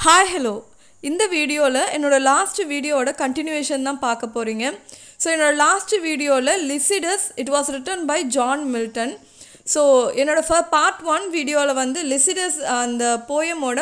Hi hello இந்த வீடியோவில் என்னோடய லாஸ்ட் வீடியோவோட கண்டினியூவேஷன் தான் பார்க்க போகிறீங்க ஸோ என்னோட லாஸ்ட் வீடியோவில் Lycidas it was written by John Milton so என்னோடய ஃப பார்ட் ஒன் வீடியோவில் வந்து லிசிடஸ் அந்த போயமோட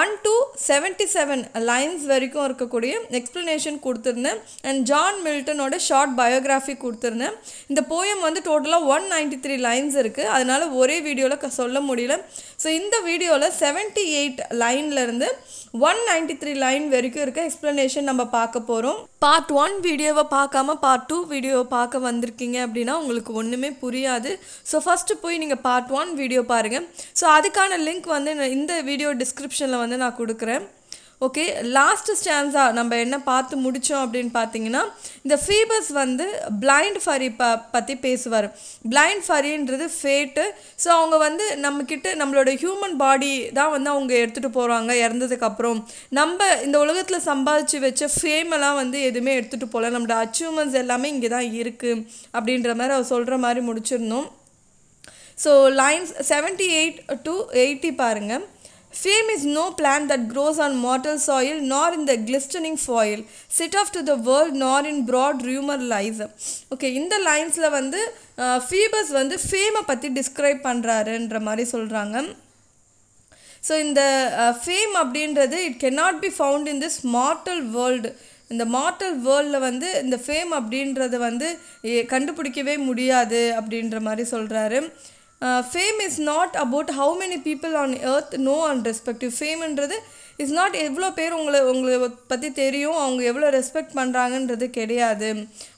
one to seventy seven lines வரைக்கும் இருக்கக்கூடிய எக்ஸ்ப்ளனேஷன் கொடுத்துருந்தேன். அண்ட் ஜான் மில்டனோட ஷார்ட் பயோகிராஃபி கொடுத்துருந்தேன். இந்த போயம் வந்து டோட்டலாக ஒன் நைன்ட்டி த்ரீ லைன்ஸ் இருக்குது அதனால் ஒரே வீடியோவில் சொல்ல முடியல. ஸோ இந்த வீடியோவில் செவன்ட்டி எயிட் லைன்லேருந்து ஒன் நைன்டி த்ரீ லைன் வரைக்கும் இருக்க எக்ஸ்ப்ளனேஷன் நம்ம பார்க்க போகிறோம் பார்ட் ஒன் வீடியோவை பார்க்காம பார்ட் டூ வீடியோவை பார்க்க வந்திருக்கீங்க அப்படின்னா உங்களுக்கு ஒன்றுமே புரியாது. ஸோ ஃபஸ்ட்டு போய் நீங்கள் பார்ட் ஒன் வீடியோ பாருங்கள் ஸோ அதுக்கான லிங்க் வந்து நான் இந்த வீடியோ டிஸ்கிரிப்ஷனில் வந்து நான் கொடுக்குறேன். ஓகே லாஸ்ட் ஸ்டான்ஸா நம்ம என்ன பார்த்து முடித்தோம் அப்படின்னு பார்த்தீங்கன்னா இந்த ஃபீபஸ் வந்து பிளைண்ட் ஃபரி ப பற்றி பேசுவார். பிளைண்ட் ஃபரின்றது ஃபேட்டு ஸோ அவங்க வந்து நம்மக்கிட்ட நம்மளோட ஹியூமன் பாடி தான் வந்து அவங்க எடுத்துகிட்டு போகிறாங்க இறந்ததுக்கப்புறம் நம்ம இந்த உலகத்தில் சம்பாதிச்சு வச்ச ஃபேமெல்லாம் வந்து எதுவுமே எடுத்துகிட்டு போகல நம்மளோட அச்சீவ்மெண்ட்ஸ் எல்லாமே இங்கே தான் இருக்குது அப்படின்ற மாதிரி அவர் சொல்கிற மாதிரி முடிச்சிருந்தோம் so lines seventy eight to eighty பாருங்கள் Fame is no plant that grows on mortal soil, nor in the glistening foil. Sit off to the world, nor in broad rumor lies. Okay இந்த லைன்ஸில் வந்து uh, ஃபீபஸ் வந்து ஃபேமை பற்றி describe பண்ணுறாருன்ற மாதிரி சொல்கிறாங்க so இந்த uh, fame அப்படின்றது it cannot be found in this mortal world இந்த மார்டல் வேர்ல்டில் வந்து இந்த ஃபேம் அப்படின்றத வந்து கண்டுபிடிக்கவே முடியாது அப்படின்ற மாதிரி சொல்கிறாரு fame is not about how many people on earth no and respective ஃபேம்ன்றது is not எவ்வளோ பேர் உங்களை உங்களை பற்றி தெரியும் அவங்க எவ்வளோ ரெஸ்பெக்ட் பண்ணுறாங்கன்றது கிடையாது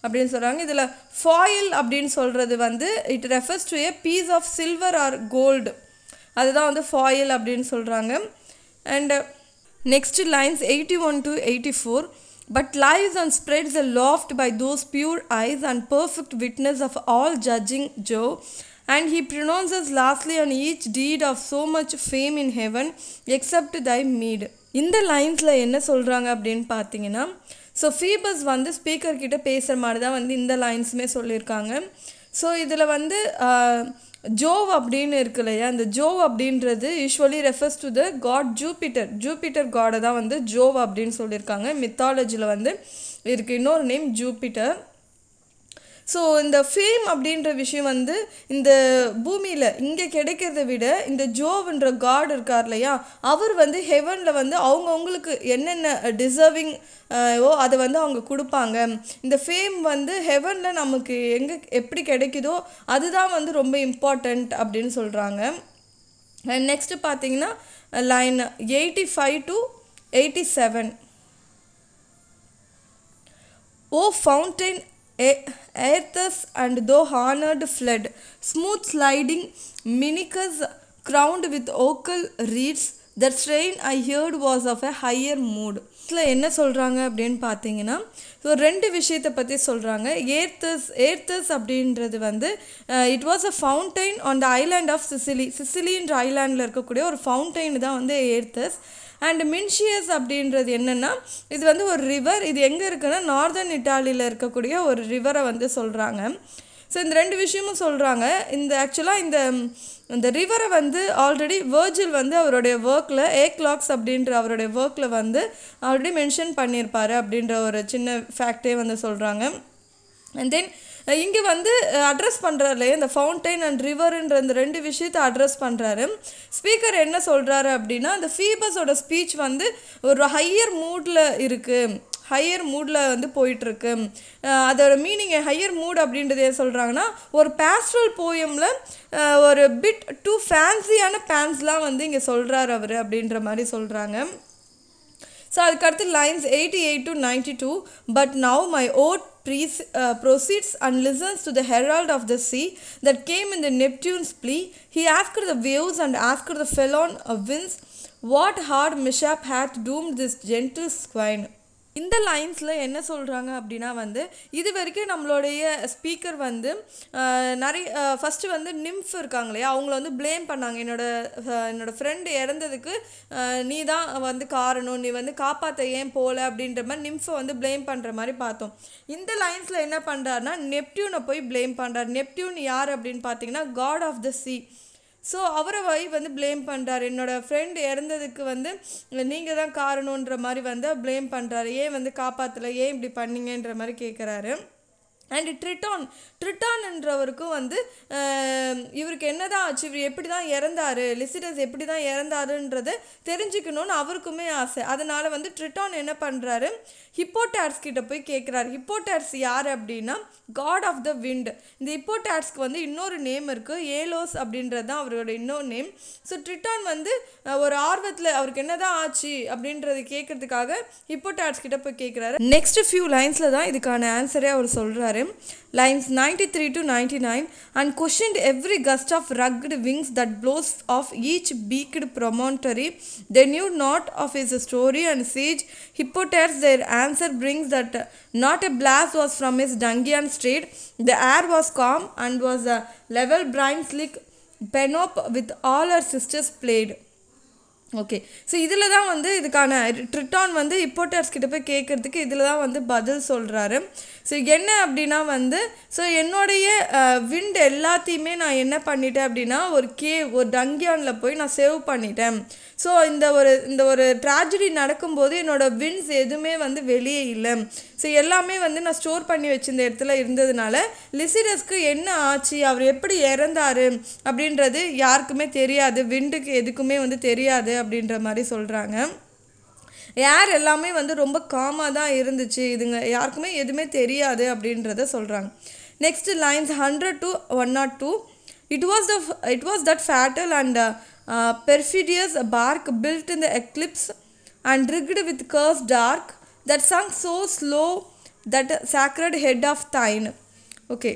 அப்படின்னு சொல்கிறாங்க இதில் ஃபாயில் அப்படின்னு சொல்கிறது வந்து it refers to a piece of silver or gold அதுதான் வந்து ஃபாயில் அப்படின்னு சொல்கிறாங்க and next lines eighty one to eighty four but lies and spreads aloft by those pure eyes and perfect witness of all judging Joe. And he pronounces lastly on each deed of so much fame in heaven, except thy meed. இந்த லைன்ஸில் என்ன சொல்கிறாங்க அப்படின்னு பார்த்தீங்கன்னா so ஃபீபஸ் வந்து speaker கிட்ட பேசுகிற மாதிரி தான் வந்து இந்த லைன்ஸுமே சொல்லியிருக்காங்க. ஸோ இதில் வந்து ஜோவ் அப்படின்னு இருக்கு இல்லையா? இந்த ஜோவ் அப்படின்றது usually refers to the god Jupiter Jupiter காடை தான் வந்து ஜோவ் அப்படின்னு சொல்லியிருக்காங்க. மித்தாலஜியில் வந்து இருக்குது இன்னொரு நேம் ஜூபிட்டர் ஸோ இந்த ஃபேம் அப்படின்ற விஷயம் வந்து இந்த பூமியில் இங்கே கிடைக்கிறத விட இந்த ஜோவ்ன்ற காட் இருக்கார் இல்லையா? அவர் வந்து ஹெவனில் வந்து அவங்கவுங்களுக்கு என்னென்ன டிசர்விங் ஓ அதை வந்து அவங்க கொடுப்பாங்க. இந்த ஃபேம் வந்து ஹெவனில் நமக்கு எங்கே எப்படி கிடைக்குதோ அதுதான் வந்து ரொம்ப இம்பார்ட்டண்ட் அப்படின்னு சொல்கிறாங்க அண்ட் நெக்ஸ்ட்டு பார்த்தீங்கன்னா line eighty five to eighty seven O fountain Aerthus and though honored fled, smooth sliding Minicus crowned with ocal reeds, the strain I heard was of a higher mood இதில் என்ன சொல்கிறாங்க அப்படின்னு பார்த்தீங்கன்னா so ரெண்டு விஷயத்தை பற்றி சொல்கிறாங்க ஏர்த்தஸ் ஏர்த்தஸ் அப்படின்றது வந்து it was a fountain on the island of Sicily சிசிலின்ற ஐலாண்டில் இருக்கக்கூடிய ஒரு ஃபவுண்டைன் தான் வந்து ஏர்த்தஸ் அண்ட் மின்ஷியஸ் அப்படின்றது என்னென்னா இது வந்து ஒரு ரிவர் இது எங்கே இருக்குன்னா நார்தர்ன் இட்டாலியில் இருக்கக்கூடிய ஒரு ரிவரை வந்து சொல்கிறாங்க ஸோ இந்த ரெண்டு விஷயமும் சொல்கிறாங்க இந்த ஆக்சுவலாக இந்த இந்த ரிவரை வந்து ஆல்ரெடி வேர்ஜில் வந்து அவருடைய ஒர்க்கில் ஏ கிளாக்ஸ் அப்படின்ற அவருடைய ஒர்க்கில் வந்து ஆல்ரெடி மென்ஷன் பண்ணியிருப்பார் அப்படின்ற ஒரு சின்ன ஃபேக்டே வந்து சொல்கிறாங்க அண்ட் தென் இங்கே வந்து அட்ரஸ் பண்ணுறாரு இந்த ஃபவுண்டைன் அண்ட் ரிவர்ன்ற இந்த ரெண்டு விஷயத்தை அட்ரஸ் பண்ணுறாரு ஸ்பீக்கர் என்ன சொல்கிறாரு அப்படின்னா அந்த ஃபீபஸோட ஸ்பீச் வந்து ஒரு ஹையர் மூடில் இருக்குது ஹையர் மூடில் வந்து போயிட்டுருக்கு. அதோட மீனிங் ஹையர் மூட் அப்படின்றது ஏன் சொல்கிறாங்கன்னா ஒரு பேஸ்ட்ரல் போயமில் ஒரு பிட் டூ ஃபேன்சியான பேன்ஸ்லாம் வந்து இங்கே சொல்கிறார் அவர் அப்படின்ற மாதிரி சொல்கிறாங்க ஸோ அதுக்கடுத்து lines eighty eight to ninety two but now my oat breeze proceeds and listens to the herald of the sea that came in the Neptune's plea he asked the waves and asked the felon winds what hard mishap hath doom this gentle swain இந்த லைன்ஸில் என்ன சொல்கிறாங்க அப்படின்னா வந்து இது வரைக்கும் நம்மளுடைய speaker வந்து நிறைய ஃபஸ்ட்டு வந்து நிம்ஃப் இருக்காங்க இல்லையா? அவங்கள வந்து ப்ளேம் பண்ணாங்க. என்னோட என்னோடய ஃப்ரெண்டு இறந்ததுக்கு நீ தான் வந்து காரணம். நீ வந்து காப்பாற்ற ஏன் போகல அப்படின்ற மாதிரி நிம்ஃபை வந்து ப்ளேம் பண்ணுற மாதிரி பார்த்தோம். இந்த லைன்ஸில் என்ன பண்ணுறாருனா நெப்டியூனை போய் ப்ளேம் பண்ணுறார் நெப்டியூன் யார் அப்படின்னு பார்த்தீங்கன்னா god of the sea so அவரை வை வந்து ப்ளேம் பண்ணுறாரு என்னோடய ஃப்ரெண்ட் இறந்ததுக்கு வந்து நீங்கள் தான் காரணன்ற மாதிரி வந்து ப்ளேம் பண்ணுறாரு ஏன் வந்து காப்பாற்றலை ஏன் இப்படி பண்ணீங்கன்ற மாதிரி கேட்குறாரு அண்ட் ட்ரிட்டான் ட்ரிட்டான்ன்றவருக்கும் வந்து இவருக்கு என்ன தான் ஆச்சு இவர் எப்படி தான் இறந்தாரு லிசிடஸ் எப்படி தான் இறந்தாருன்றதை தெரிஞ்சுக்கணும்னு அவருக்குமே ஆசை. அதனால் வந்து ட்ரிட்டான் என்ன பண்ணுறாரு ஹிப்போட்டார்ஸ் கிட்ட போய் கேட்குறாரு ஹிப்போட்டார்ஸ் யார் அப்படின்னா காட் ஆஃப் த விண்ட் இந்த ஹிப்போட்டார்ஸ்க்கு வந்து இன்னொரு நேம் இருக்குது ஏலோஸ் அப்படின்றது தான் அவரோட இன்னொரு நேம் ஸோ ட்ரிட்டான் வந்து ஒரு ஆர்வத்தில் அவருக்கு என்ன தான் ஆச்சு அப்படின்றது கேட்குறதுக்காக ஹிப்போட்டார்ஸ் கிட்ட போய் கேட்குறாரு நெக்ஸ்ட் ஃபியூ லைன்ஸில் தான் இதுக்கான ஆன்சரே அவர் சொல்கிறாரு lines 93 to 99 and questioned every gust of rugged wings that blows off each beaked promontory. They knew not of his story and siege. Hippotates their answer brings that uh, not a blast was from his Dungian strait. The air was calm and was a level brine slick Penop with all her sisters played. Okay so இதில் தான் வந்து இதுக்கான Triton வந்து இப்போட்டர்ஸ் கிட்ட போய் கேட்குறதுக்கு இதில் தான் வந்து பதில் சொல்கிறாரு ஸோ என்ன அப்படின்னா வந்து ஸோ என்னுடைய விண்ட் எல்லாத்தையுமே நான் என்ன பண்ணிட்டேன் அப்படின்னா ஒரு கேவ் ஒரு டங்கியானில் போய் நான் சேவ் பண்ணிட்டேன். ஸோ இந்த ஒரு இந்த ஒரு ட்ராஜடி நடக்கும்போது என்னோட விண்ட்ஸ் எதுவுமே வந்து வெளியே இல்லை. ஸோ எல்லாமே வந்து நான் ஸ்டோர் பண்ணி வச்சிருந்த இடத்துல இருந்ததுனால லிசிரஸ்க்கு என்ன ஆச்சு? அவர் எப்படி இறந்தாரு? அப்படின்றது யாருக்குமே தெரியாது. விண்டுக்கு எதுக்குமே வந்து தெரியாது அப்படின்ற மாதிரி சொல்கிறாங்க ஏர் எல்லாமே வந்து ரொம்ப காமாக தான் இருந்துச்சு. இதுங்க யாருக்குமே எதுவுமே தெரியாது அப்படின்றத சொல்கிறாங்க next lines hundred to one naught two it was the it was that fatal and perfidious bark built in the eclipse and rigged with curse dark that sunk so low that sacred head of thine okay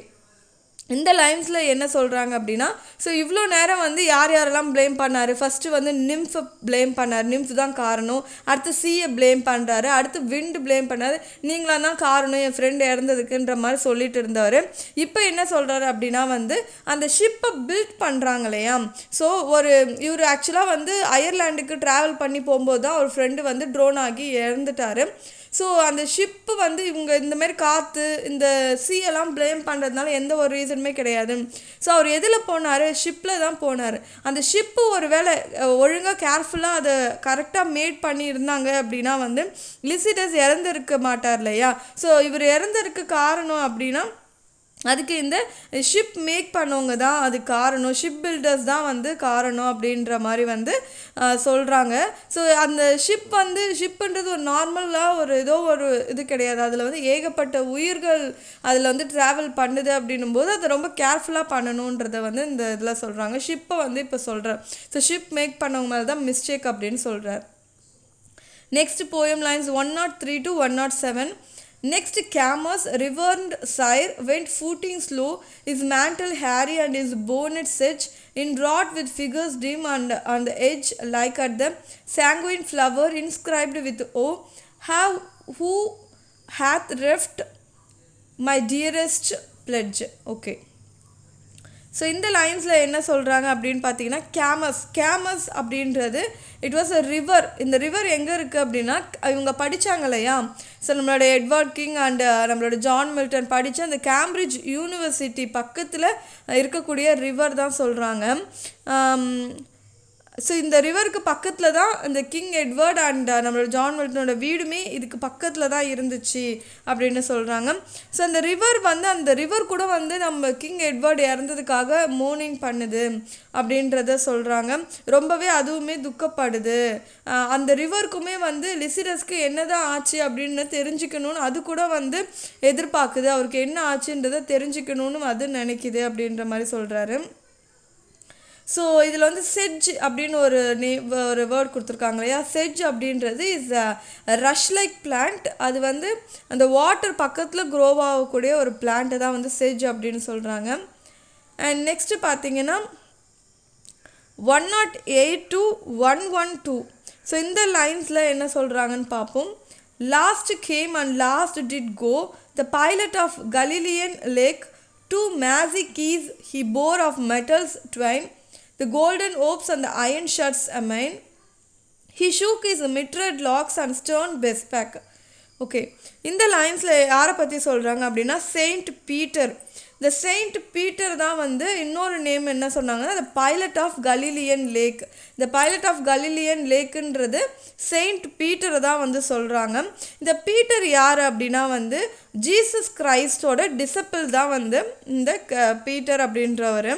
இந்த லைன்ஸில் என்ன சொல்கிறாங்க அப்படின்னா so இவ்வளோ நேரம் வந்து யார் யாரெல்லாம் ப்ளேம் பண்ணார்? ஃபஸ்ட்டு வந்து நிம்ஃபை ப்ளேம் பண்ணார். நிம்ஃப் தான் காரணம். அடுத்து சீயை ப்ளேம் பண்ணுறாரு அடுத்து விண்டு ப்ளேம் பண்ணாரு. நீங்களா தான் காரணம். என் ஃப்ரெண்டு இறந்ததுக்குன்ற மாதிரி சொல்லிட்டு இருந்தவர். இப்போ என்ன சொல்கிறாரு அப்படின்னா வந்து அந்த ஷிப்பை பில்ட் பண்ணுறாங்க இல்லையா? ஸோ ஒரு இவர் ஆக்சுவலாக வந்து அயர்லாண்டுக்கு ட்ராவல் பண்ணி போகும்போது தான் ஒரு ஃப்ரெண்டு வந்து ட்ரோன் ஆகி இறந்துட்டாரு. ஸோ அந்த ஷிப்பு வந்து இவங்க இந்த மாதிரி காற்று இந்த சீயெல்லாம் ப்ளேம் பண்ணுறதுனால எந்த ஒரு ரீசனுமே கிடையாது. ஸோ அவர் எதில் போனார்? ஷிப்பில் தான் போனார். அந்த ஷிப்பு ஒரு வேளை ஒழுங்காக கேர்ஃபுல்லாக அதை கரெக்டாக மேட் பண்ணி இருந்தாங்க அப்படின்னா வந்து லிசிடஸ் இறந்துருக்க மாட்டார் இல்லையா? ஸோ இவர் இறந்துருக்கு காரணம் அப்படின்னா அதுக்கு இந்த ஷிப் மேக் பண்ணவங்க தான் அது காரணம். ஷிப் பில்டர்ஸ் தான் வந்து காரணம் அப்படின்ற மாதிரி வந்து சொல்கிறாங்க ஸோ அந்த ஷிப் வந்து ஷிப்புன்றது ஒரு நார்மலாக ஒரு ஏதோ ஒரு இது கிடையாது. அதில் வந்து ஏகப்பட்ட உயிர்கள் அதில் வந்து ட்ராவல் பண்ணுது அப்படின்னும் போது அதை ரொம்ப கேர்ஃபுல்லாக பண்ணணுன்றதை வந்து இந்த இதில் சொல்கிறாங்க ஷிப்பை வந்து இப்போ சொல்கிறேன் ஸோ ஷிப் மேக் பண்ணவங்க மேலே தான் மிஸ்டேக் அப்படின்னு சொல்கிறார் Next poem lines 103 to 107. Next, Camus, reverend sire, went footing slow, his mantle hairy and his bonnet sedge, inwrought with figures dim and on the edge, like at the sanguine flower inscribed with oh, O, have who hath reft my dearest pledge. Okay. So இந்த லைன்ஸில் என்ன சொல்கிறாங்க அப்படின்னு பார்த்தீங்கன்னா Camus Camus அப்படின்றது it was a river இந்த river எங்கே இருக்குது அப்படின்னா இவங்க படித்தாங்க இல்லையா? ஸோ நம்மளோட எட்வர்ட் கிங் அண்ட் நம்மளோட ஜான் மில்டன் படித்த அந்த கேம்பிரிட்ஜ் யூனிவர்சிட்டி பக்கத்தில் இருக்கக்கூடிய ரிவர் தான் சொல்கிறாங்க um, ஸோ இந்த ரிவருக்கு பக்கத்தில் தான் இந்த கிங் எட்வர்ட் அண்ட் நம்மளோட ஜான் மில்டனோட வீடுமே இதுக்கு பக்கத்தில் தான் இருந்துச்சு அப்படின்னு சொல்கிறாங்க ஸோ அந்த ரிவர் வந்து அந்த ரிவர் கூட வந்து நம்ம கிங் எட்வர்ட் இறந்ததுக்காக மோர்னிங் பண்ணுது அப்படின்றத சொல்கிறாங்க ரொம்பவே அதுவுமே துக்கப்படுது. அந்த ரிவருக்குமே வந்து லிசிரஸ்க்கு என்னதான் ஆச்சு அப்படின்னு தெரிஞ்சுக்கணும்னு அது கூட வந்து எதிர்பார்க்குது. அவருக்கு என்ன ஆச்சுன்றதை தெரிஞ்சுக்கணும்னு அது நினைக்குது அப்படின்ற மாதிரி சொல்கிறாரு ஸோ இதில் வந்து செட்ஜ் அப்படின்னு ஒரு நே ஒரு வேர்ட் கொடுத்துருக்காங்க இல்லையா? செட்ஜ் அப்படின்றது இஸ் ரஷ் லைக் பிளான்ட் அது வந்து அந்த வாட்டர் பக்கத்தில் க்ரோவ் ஆகக்கூடிய ஒரு பிளான்ட்டு தான் வந்து செட்ஜ் அப்படின்னு சொல்கிறாங்க அண்ட் நெக்ஸ்ட்டு பார்த்தீங்கன்னா one nought eight to one one two so இந்த லைன்ஸில் என்ன சொல்கிறாங்கன்னு பார்ப்போம். Last came and last did go the pilot of Galilean lake two massy keys he bore of metals twain the golden opes and the iron shuts amain he shook his mitred locks and stern bespake okay இந்த லைன்ஸில் யாரை பற்றி சொல்கிறாங்க அப்படின்னா Saint Peter இந்த Saint Peter தான் வந்து இன்னொரு நேம் என்ன சொன்னாங்கன்னா the pilot of Galilean lake இந்த பைலட் ஆஃப் கலிலியன் லேக்குன்றது செயின்ட் பீட்டரை தான் வந்து சொல்கிறாங்க இந்த பீட்டர் யார் அப்படின்னா வந்து ஜீசஸ் கிரைஸ்டோட டிசப்பிள் தான் வந்து இந்த க- பீட்டர் அப்படின்றவர்.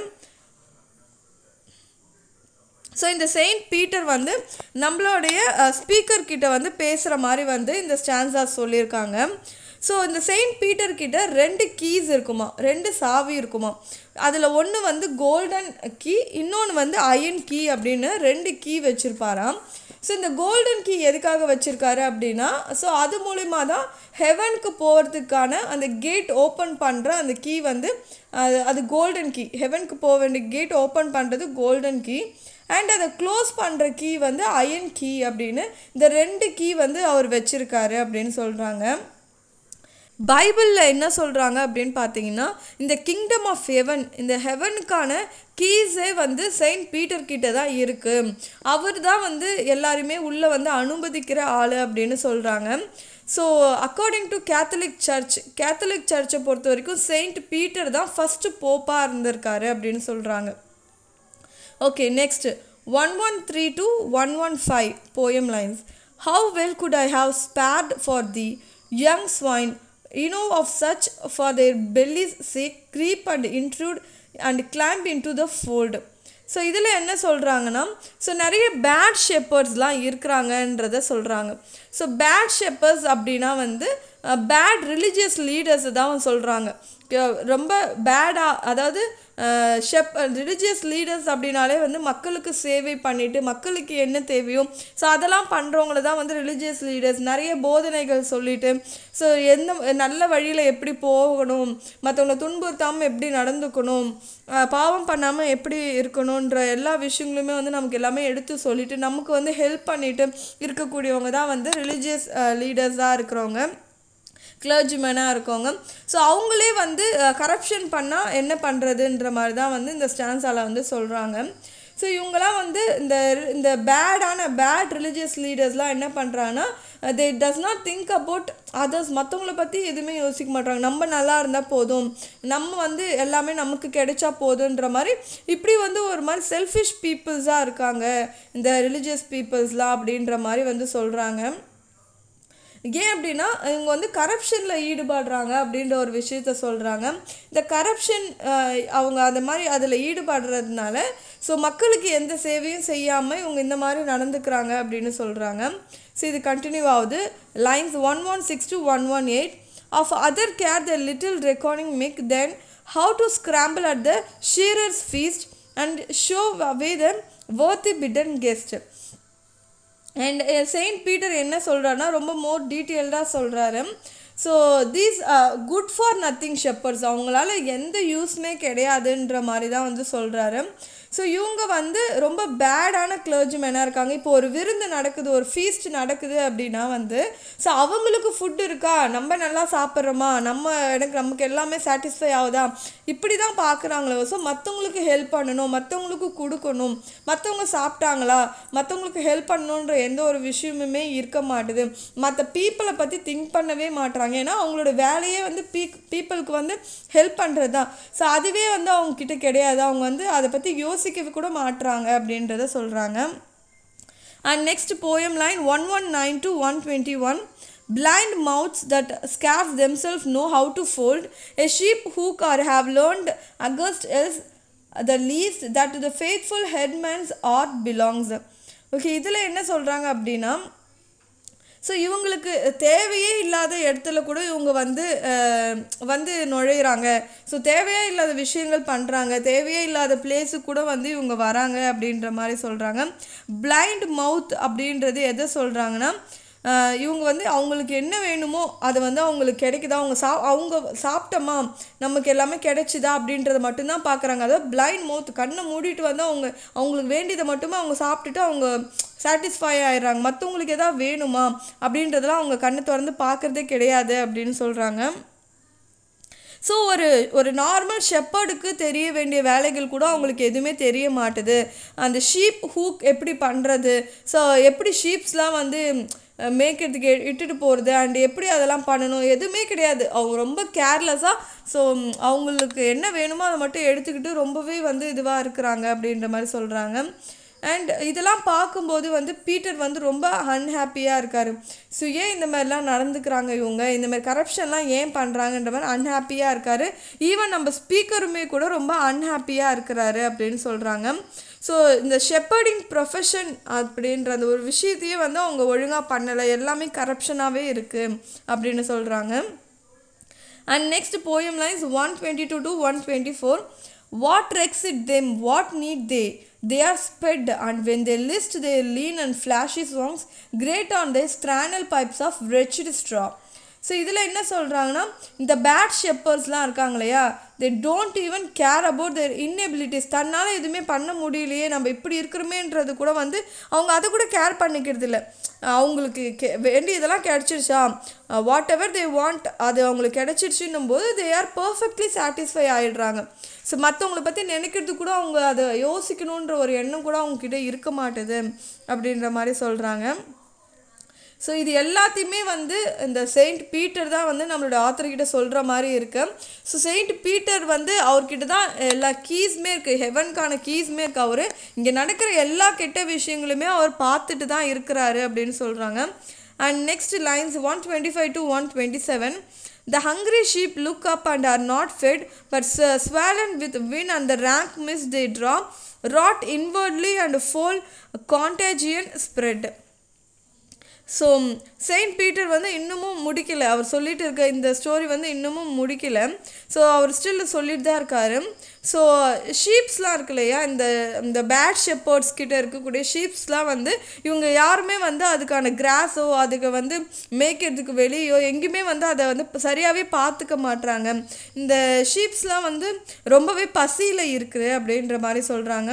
ஸோ இந்த செயின்ட் பீட்டர் வந்து நம்மளுடைய ஸ்பீக்கர் கிட்ட வந்து பேசுகிற மாதிரி வந்து இந்த ஸ்டான்ஸாஸ் சொல்லியிருக்காங்க. ஸோ இந்த செயின்ட் பீட்டர் கிட்ட ரெண்டு கீஸ் இருக்குமா? ரெண்டு சாவி இருக்குமா? அதில் ஒன்று வந்து கோல்டன் கீ இன்னொன்று வந்து அயன் கீ அப்படின்னு ரெண்டு கீ வச்சுருப்பாராம். ஸோ இந்த கோல்டன் கீ எதுக்காக வச்சுருக்காரு அப்படின்னா ஸோ அது மூலிமா தான் ஹெவனுக்கு போகிறதுக்கான அந்த கேட் ஓப்பன் பண்ணுற அந்த கீ வந்து அது அது கோல்டன் கீ ஹெவனுக்கு போக வேண்டிய கேட் ஓப்பன் பண்ணுறது கோல்டன் கீ அண்ட் அதை க்ளோஸ் பண்ணுற கீ வந்து அயன் கீ அப்படின்னு இந்த ரெண்டு கீ வந்து அவர் வச்சுருக்காரு அப்படின்னு சொல்கிறாங்க பைபிளில் என்ன சொல்கிறாங்க அப்படின்னு பார்த்தீங்கன்னா இந்த கிங்டம் ஆஃப் ஹெவன் இந்த ஹெவனுக்கான கீஸே வந்து செயின்ட் பீட்டர் கிட்ட தான் இருக்குது அவர் தான் வந்து எல்லாருமே உள்ளே வந்து அனுமதிக்கிற ஆள் அப்படின்னு சொல்கிறாங்க so according to Catholic church Catholic சர்ச்சை பொறுத்த வரைக்கும் செயின்ட் பீட்டர் தான் ஃபஸ்ட்டு போப்பாக இருந்திருக்காரு அப்படின்னு சொல்கிறாங்க okay next one one three to one one five poem lines how well could I have spared for thee young swain enow of such for their bellies sake creep and intrude and climb into the fold so இதில் என்ன சொல்கிறாங்கன்னா so நிறைய bad ஷெப்பர்ஸ்லாம் இருக்கிறாங்கன்றத சொல்கிறாங்க so bad shepherds அப்படின்னா வந்து bad religious லீடர்ஸை தான் சொல்கிறாங்க ரொம்ப பேடாக அதாவது ஷெப் ரிலிஜியஸ் லீடர்ஸ் அப்படின்னாலே வந்து மக்களுக்கு சேவை பண்ணிவிட்டு மக்களுக்கு என்ன தேவையோ ஸோ அதெல்லாம் பண்ணுறவங்கள தான் வந்து ரிலிஜியஸ் லீடர்ஸ் நிறைய போதனைகள் சொல்லிட்டு ஸோ எந்த நல்ல வழியில் எப்படி போகணும் மற்றவங்களை துன்புறுத்தாமல் எப்படி நடந்துக்கணும் பாவம் பண்ணாமல் எப்படி இருக்கணுன்ற எல்லா விஷயங்களுமே வந்து நமக்கு எல்லாமே எடுத்து சொல்லிவிட்டு நமக்கு வந்து ஹெல்ப் பண்ணிவிட்டு இருக்கக்கூடியவங்க தான் வந்து ரிலிஜியஸ் லீடர்ஸாக இருக்கிறவங்க. கிளர்ஜிமேனாக இருக்கவங்க. ஸோ அவங்களே வந்து கரப்ஷன் பண்ணால் என்ன பண்ணுறதுன்ற மாதிரி தான் வந்து இந்த ஸ்டான்ஸால் வந்து சொல்கிறாங்க ஸோ இவங்கெல்லாம் வந்து இந்த இந்த பேடான பேட் ரிலீஜியஸ் லீடர்ஸ்லாம் என்ன பண்ணுறாங்கன்னா they does not think about others மற்றவங்கள பற்றி எதுவுமே யோசிக்க மாட்டாங்க நம்ம நல்லா இருந்தால் போதும். நம்ம வந்து எல்லாமே நமக்கு கிடைச்சா போதுன்ற மாதிரி இப்படி வந்து ஒரு மாதிரி செல்ஃபிஷ் பீப்புள்ஸாக இருக்காங்க. இந்த ரிலீஜியஸ் பீப்புள்ஸ்லாம் அப்படின்ற மாதிரி வந்து சொல்கிறாங்க ஏன் அப்படின்னா இவங்க வந்து கரப்ஷனில் ஈடுபடுறாங்க அப்படின்ற ஒரு விஷயத்த சொல்கிறாங்க இந்த கரப்ஷன் அவங்க அந்த மாதிரி அதில் ஈடுபடுறதுனால ஸோ மக்களுக்கு எந்த சேவையும் செய்யாமல் இவங்க இந்த மாதிரி நடந்துக்கிறாங்க அப்படின்னு சொல்கிறாங்க ஸோ இது கண்டினியூ ஆகுது. Lines one one six to one one eight of other care the little recording make then how to scramble at the shearers' feast and shove away the worthy bidden guest and Saint Peter என்ன சொல்கிறாருன்னா ரொம்ப more டீட்டெயில்டாக சொல்கிறாரு so these good for nothing shepherds அவங்களால எந்த யூஸ்மே கிடையாதுன்ற மாதிரி தான் வந்து சொல்கிறாரு ஸோ இவங்க வந்து ரொம்ப பேடான கிளர்ஜிமேனாக இருக்காங்க. இப்போ ஒரு விருந்து நடக்குது ஒரு ஃபீஸ்ட் நடக்குது அப்படின்னா வந்து ஸோ அவங்களுக்கு ஃபுட் இருக்கா? நம்ம நல்லா சாப்பிட்றோமா? நம்ம எனக்கு நமக்கு எல்லாமே சாட்டிஸ்ஃபை ஆகுதா? இப்படி தான் பார்க்குறாங்களோ ஸோ மற்றவங்களுக்கு ஹெல்ப் பண்ணணும் மற்றவங்களுக்கு கொடுக்கணும் மற்றவங்க சாப்பிட்டாங்களா? மற்றவங்களுக்கு ஹெல்ப் பண்ணணுன்ற எந்த ஒரு விஷயமுமே இருக்க மாட்டுது. மற்ற பீப்புளை பற்றி திங்க் பண்ணவே மாட்டுறாங்க ஏன்னா அவங்களோட வேலையே வந்து பீ பீப்புளுக்கு வந்து ஹெல்ப் பண்ணுறது தான் ஸோ அதுவே வந்து அவங்க கிட்ட கிடையாது. அவங்க வந்து அதை பற்றி யோசிக்கவே கூட மாட்றாங்க அப்படின்றத சொல்கிறாங்க And next poem line 119 to 121. Blind mouths that scarce themselves know how to fold, a sheep hook or have learned August else the least that to the faithful headman's art belongs. Okay இதில் என்ன சொல்கிறாங்க அப்படின்னா so இவங்களுக்கு தேவையே இல்லாத இடத்துல கூட இவங்க வந்து வந்து நுழையிறாங்க. ஸோ தேவையே இல்லாத விஷயங்கள் பண்ணுறாங்க தேவையே இல்லாத பிளேஸுக்கு கூட வந்து இவங்க வராங்க அப்படின்ற மாதிரி சொல்கிறாங்க பிளைண்ட் மவுத் அப்படின்றது எதை சொல்கிறாங்கன்னா இவங்க வந்து அவங்களுக்கு என்ன வேணுமோ அது வந்து அவங்களுக்கு கிடைக்குதா? அவங்க சா அவங்க சாப்பிட்டோமா? நமக்கு எல்லாமே கிடைச்சிதா அப்படின்றத மட்டும்தான் பார்க்குறாங்க. அதாவது பிளைண்ட் மவுத் கண்ணை மூடிட்டு வந்து அவங்க அவங்களுக்கு வேண்டியதை மட்டுமே அவங்க சாப்பிட்டுட்டு அவங்க சாட்டிஸ்ஃபை ஆயிடுறாங்க. மற்றவங்களுக்கு எதாவது வேணுமா? அப்படின்றதெல்லாம் அவங்க கண்ணை திறந்து பார்க்குறதே கிடையாது அப்படின்னு சொல்கிறாங்க ஸோ ஒரு ஒரு நார்மல் ஷெப்பர்டுக்கு தெரிய வேண்டிய வேலைகள் கூட அவங்களுக்கு எதுவுமே தெரிய மாட்டுது. அந்த ஷீப் ஹூக் எப்படி பண்ணுறது ஸோ எப்படி ஷீப்ஸ்லாம் வந்து மேய்க்கிறதுக்கு இட்டுட்டு போகிறது அண்ட் எப்படி அதெல்லாம் பண்ணணும் எதுவுமே கிடையாது. அவங்க ரொம்ப கேர்லெஸ்ஸாக ஸோ அவங்களுக்கு என்ன வேணுமோ அதை மட்டும் எடுத்துக்கிட்டு ரொம்பவே வந்து இதுவாக இருக்கிறாங்க அப்படின்ற மாதிரி சொல்கிறாங்க அண்ட் இதெல்லாம் பார்க்கும்போது வந்து பீட்டர் வந்து ரொம்ப அன்ஹாப்பியாக இருக்கார். ஸோ ஏன் இந்த மாதிரிலாம் நடந்துக்கிறாங்க இவங்க? இந்த மாதிரி கரப்ஷன்லாம் ஏன் பண்ணுறாங்கன்ற மாதிரி அன்ஹாப்பியாக இருக்கார். ஈவன் நம்ம ஸ்பீக்கருமே கூட ரொம்ப அன்ஹாப்பியாக இருக்கிறாரு அப்படின்னு சொல்கிறாங்க ஸோ இந்த ஷெப்பர்டிங் ப்ரொஃபஷன் அப்படின்ற அந்த ஒரு விஷயத்தையே வந்து அவங்க ஒழுங்காக பண்ணலை எல்லாமே கரப்ஷனாகவே இருக்குது அப்படின்னு சொல்கிறாங்க and next poem lines one twenty two to one twenty four what recks it them what need they they are sped and when they list they lean and flashy songs grate on they scrannel pipes of wretched straw so இதில் என்ன சொல்கிறாங்கன்னா இந்த bad ஷெப்பர்ஸ்லாம் இருக்காங்க இல்லையா they don't even care about their இன்னெபிலிட்டிஸ் தன்னால் எதுவுமே பண்ண முடியலையே நம்ம இப்படி இருக்கிறோமேன்றது கூட வந்து அவங்க அதை கூட கேர் பண்ணிக்கிறது இல்லை. அவங்களுக்கு கே வேண்டியதெல்லாம் கிடச்சிருச்சா? வாட் எவர் தே வாண்ட் அது அவங்களுக்கு கிடச்சிருச்சுன்னும் போது தே ஆர் பர்ஃபெக்ட்லி சாட்டிஸ்ஃபை ஆகிடுறாங்க ஸோ மற்றவங்கள பற்றி நினைக்கிறது கூட அவங்க அதை யோசிக்கணுன்ற ஒரு எண்ணம் கூட அவங்கக்கிட்ட இருக்க மாட்டுது அப்படின்ற மாதிரி சொல்கிறாங்க ஸோ இது எல்லாத்தையுமே வந்து இந்த செயின்ட் பீட்டர் தான் வந்து நம்மளோட ஆத்தர்கிட்ட சொல்கிற மாதிரி இருக்கு. ஸோ செயின்ட் பீட்டர் வந்து அவர்கிட்ட தான் எல்லா கீஸுமே இருக்குது ஹெவனுக்கான கீஸுமே இருக்கு அவர். இங்கே நடக்கிற எல்லா கெட்ட விஷயங்களுமே அவர் பார்த்துட்டு தான் இருக்கிறாரு அப்படின்னு சொல்கிறாங்க and next lines one twenty five to one twenty seven The hungry sheep look up and are not fed, but s- swollen with wind and the rank mist they draw, rot inwardly and contagion contagion spread. So Saint Peter வந்து இன்னமும் முடிக்கலை. அவர் சொல்லிட்டு இருக்க இந்த story வந்து இன்னமும் முடிக்கலை. So அவர் still சொல்லிட்டு தான் இருக்காரு. ஸோ ஷீப்ஸ்லாம் இருக்கு இல்லையா இந்த இந்த பேட் ஷெப்பர்ட்ஸ் கிட்ட இருக்கக்கூடிய ஷீப்ஸ்லாம் வந்து இவங்க யாருமே வந்து அதுக்கான கிராஸோ அதுக்கு வந்து மேய்க்கிறதுக்கு வெளியோ எங்கேயுமே வந்து அதை வந்து சரியாகவே பார்த்துக்க மாட்றாங்க. இந்த ஷீப்ஸ்லாம் வந்து ரொம்பவே பசியில் இருக்குது அப்படின்ற மாதிரி சொல்கிறாங்க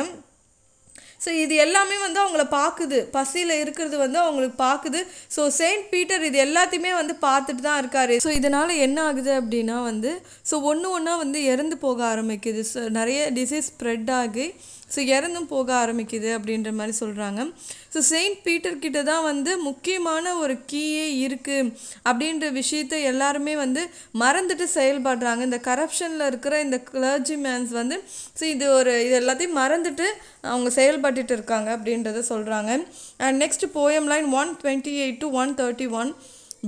ஸோ இது எல்லாமே வந்து அவங்கள பார்க்குது பசியில் இருக்கிறது வந்து அவங்களுக்கு பார்க்குது ஸோ செயின்ட் பீட்டர் இது எல்லாத்தையுமே வந்து பார்த்துட்டு தான் இருக்காரு. ஸோ இதனால் என்ன ஆகுது அப்படின்னா வந்து ஸோ ஒன்று ஒன்றா வந்து இறந்து போக ஆரம்பிக்குது. ஸோ நிறைய டிசீஸ் ஸ்ப்ரெட் ஆகி ஸோ இறந்தும் போக ஆரம்பிக்குது அப்படின்ற மாதிரி சொல்கிறாங்க ஸோ செயின்ட் பீட்டர் கிட்ட தான் வந்து முக்கியமான ஒரு கீயே இருக்குது அப்படின்ற விஷயத்த எல்லாருமே வந்து மறந்துட்டு செயல்படுறாங்க. இந்த கரப்ஷனில் இருக்கிற இந்த கிளர்ஜி மேன்ஸ் வந்து ஸோ இது ஒரு இது எல்லாத்தையும் மறந்துட்டு அவங்க செயல்பட்டுட்டு இருக்காங்க அப்படின்றத சொல்கிறாங்க and next poem line one twenty eight to one thirty one